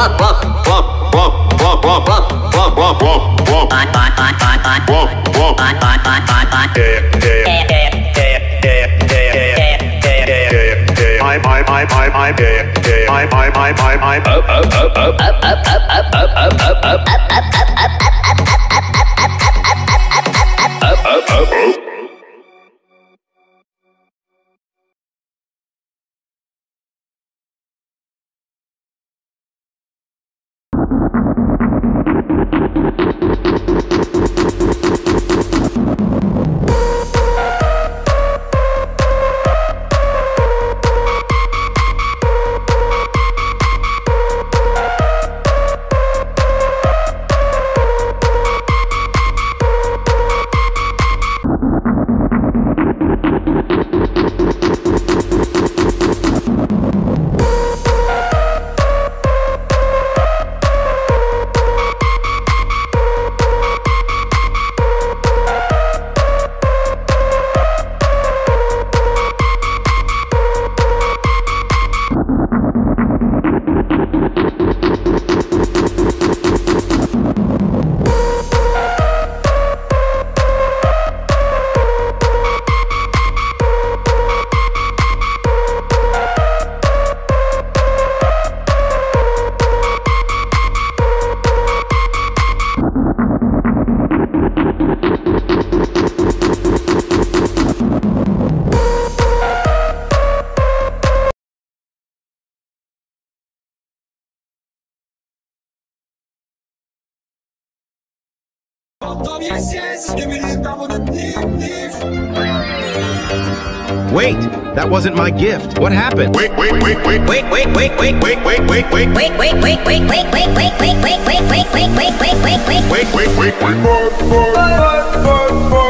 Rock, rock, rock. My, my, my, my, my, yeah, yeah, my, my, my, my, my, up, up, up, up, up, up, up, up, up, up, up, up, up, up, up, up. Dum dum yes yes. Skibidi dum dum Wait, that wasn't my gift. What happened? Wait, wait, wait, wait, wait, wait, wait, wait, wait, wait, wait, wait, Wait, wait, wait, wait, wait, wait, wait, wait, wait, wait, wait, wait, wait, wait, wait, wait. wait, wait, wait, wait. Wait, wait, wait, wait, wait, wait, wait, wait, wait, wait, wait, Wait, wait, wait, wait, wait. wait, wait, Wait, wait, wait, wait, wait.